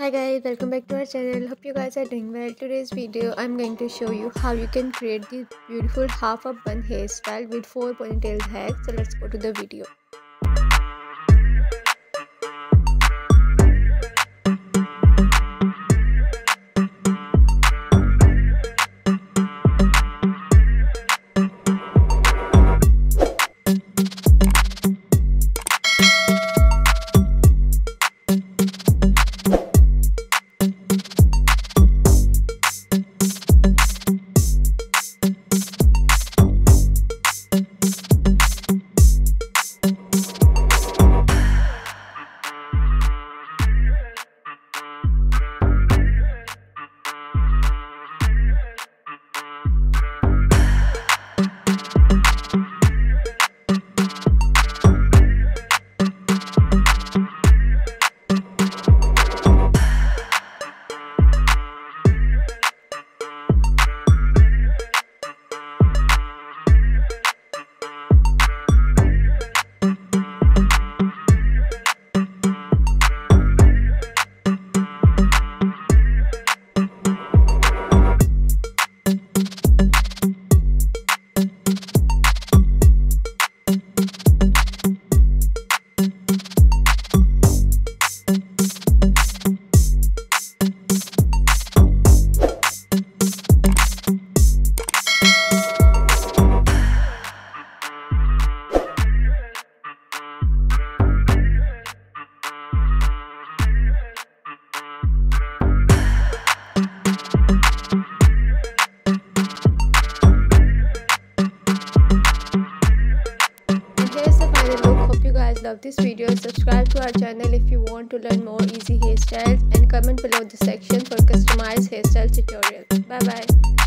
Hi guys, welcome back to our channel. Hope you guys are doing well. Today's video, I'm going to show you how you can create this beautiful half up bun hairstyle with 4 ponytails hacks. So let's go to the video. Love this video. Subscribe to our channel if you want to learn more easy hairstyles and comment below the section for customized hairstyle tutorial bye bye